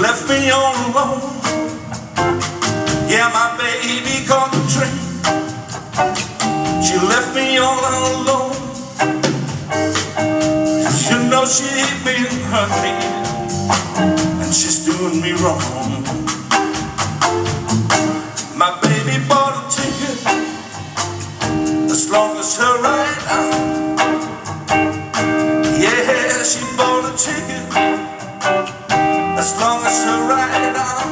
left me all alone. Yeah, my baby caught the train. She left me all alone. You know she hurt me, and she's doing me wrong. My baby bought a ticket, as long as her right out. Yeah, she bought ticket, as long as her right out.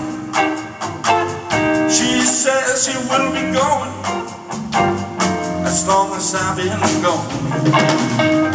She says she will be going, as long as I've been gone.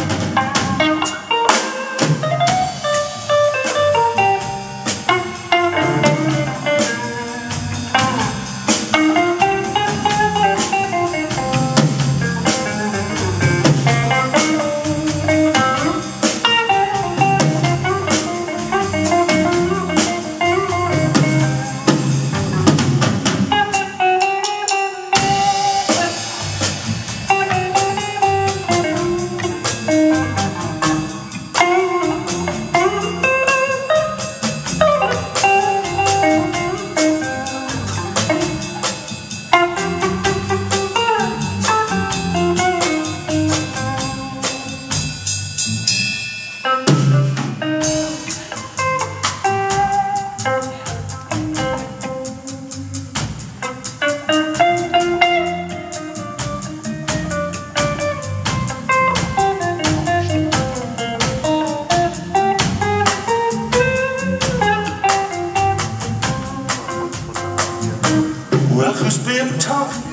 Who's been talking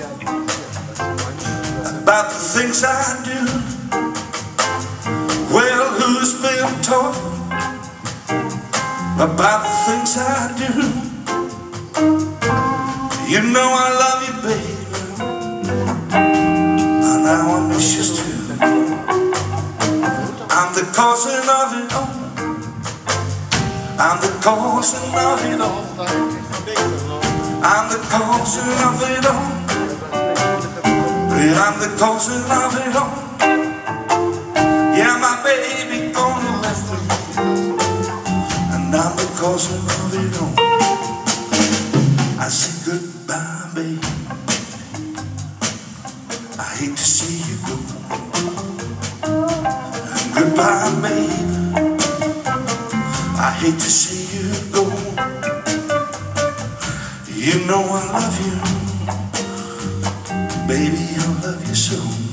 about the things I do? Well, who's been talking about the things I do? You know I love you, baby, and I miss you too. I'm the causing of it all. I'm the causing of it all. I'm the causing of it all. Well, I'm the causing of it all. Yeah, my baby gonna left me, and I'm the causing of it all. I say goodbye, baby. I hate to see you go. Goodbye, baby. I hate to see You know I love you, baby. I love you so.